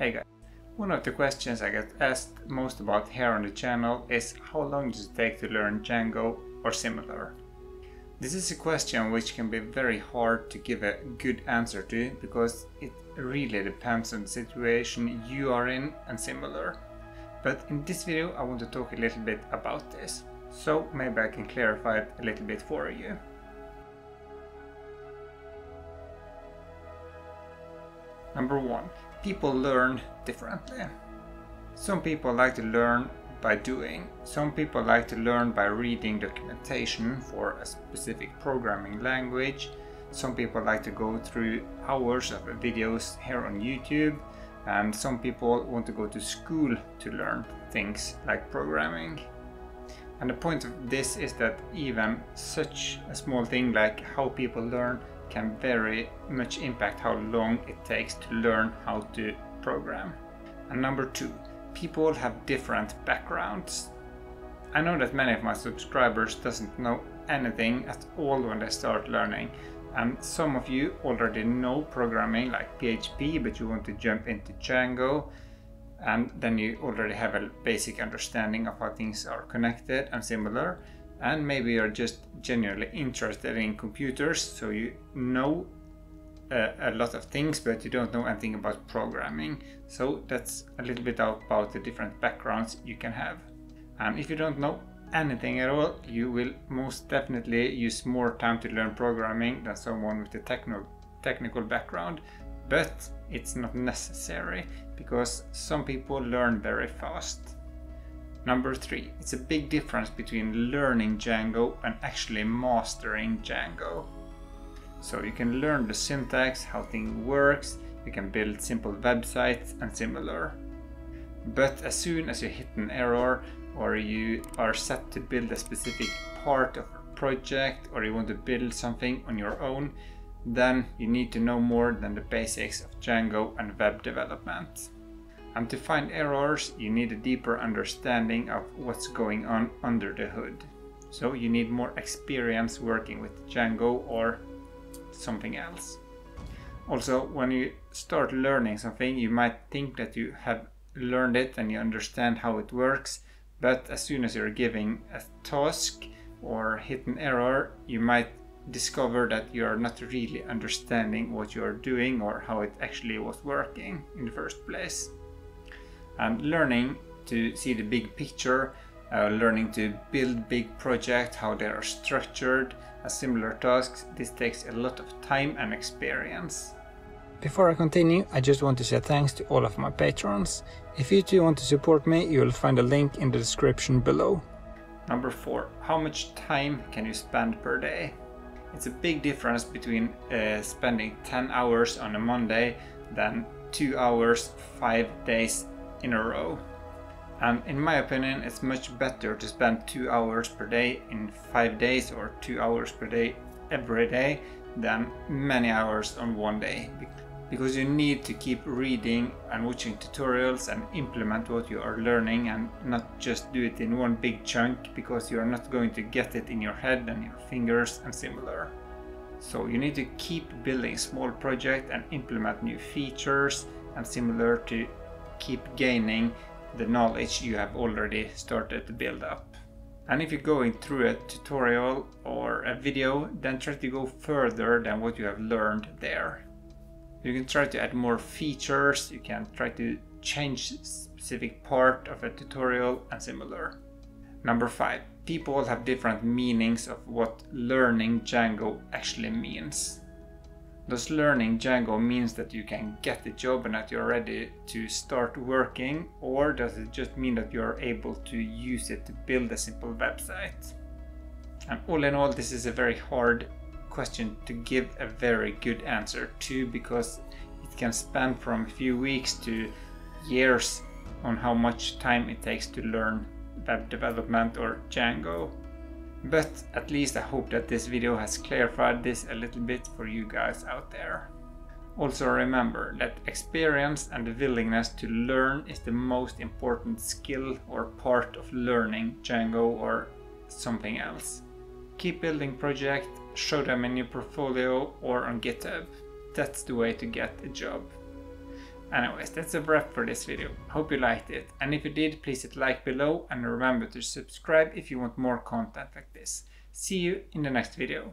Hey guys, one of the questions I get asked most about here on the channel is how long does it take to learn Django or similar? This is a question which can be very hard to give a good answer to because it really depends on the situation you are in and similar. But in this video I want to talk a little bit about this, so maybe I can clarify it a little bit for you. Number one, people learn differently. Some people like to learn by doing. Some people like to learn by reading documentation for a specific programming language. Some people like to go through hours of videos here on YouTube. And some people want to go to school to learn things like programming. And the point of this is that even such a small thing like how people learn can very much impact how long it takes to learn how to program. And number two, people have different backgrounds. I know that many of my subscribers doesn't know anything at all when they start learning and some of you already know programming like PHP but you want to jump into Django and then you already have a basic understanding of how things are connected and similar and maybe you're just genuinely interested in computers so you know uh, a lot of things but you don't know anything about programming. So that's a little bit about the different backgrounds you can have. And if you don't know anything at all you will most definitely use more time to learn programming than someone with a techno technical background but it's not necessary because some people learn very fast Number three, it's a big difference between learning Django and actually mastering Django. So you can learn the syntax, how things works, you can build simple websites and similar. But as soon as you hit an error or you are set to build a specific part of a project or you want to build something on your own, then you need to know more than the basics of Django and web development. And to find errors, you need a deeper understanding of what's going on under the hood. So you need more experience working with Django or something else. Also, when you start learning something, you might think that you have learned it and you understand how it works, but as soon as you're giving a task or hit an error, you might discover that you are not really understanding what you are doing or how it actually was working in the first place and learning to see the big picture, uh, learning to build big projects, how they are structured, similar tasks, this takes a lot of time and experience. Before I continue, I just want to say thanks to all of my patrons. If you too want to support me, you will find a link in the description below. Number 4. How much time can you spend per day? It's a big difference between uh, spending 10 hours on a Monday than 2 hours 5 days in a row. And in my opinion, it's much better to spend two hours per day in five days or two hours per day every day than many hours on one day. Because you need to keep reading and watching tutorials and implement what you are learning and not just do it in one big chunk because you are not going to get it in your head and your fingers and similar. So you need to keep building small projects and implement new features and similar to keep gaining the knowledge you have already started to build up. And if you're going through a tutorial or a video, then try to go further than what you have learned there. You can try to add more features, you can try to change specific part of a tutorial and similar. Number 5. People have different meanings of what learning Django actually means. Does learning Django means that you can get the job and that you're ready to start working or does it just mean that you're able to use it to build a simple website? And all in all this is a very hard question to give a very good answer to because it can span from a few weeks to years on how much time it takes to learn web development or Django. But at least I hope that this video has clarified this a little bit for you guys out there. Also remember that experience and the willingness to learn is the most important skill or part of learning Django or something else. Keep building projects, show them in your portfolio or on GitHub. That's the way to get a job. Anyways, that's a wrap for this video. Hope you liked it. And if you did, please hit like below and remember to subscribe if you want more content like this. See you in the next video.